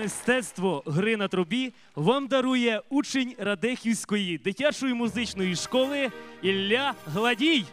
Мистецтво гри на трубі вам дарує учень Радехівської дитячої музичної школи Ілля Гладій.